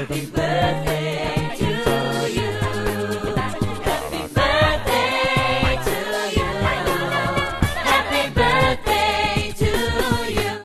Happy birthday.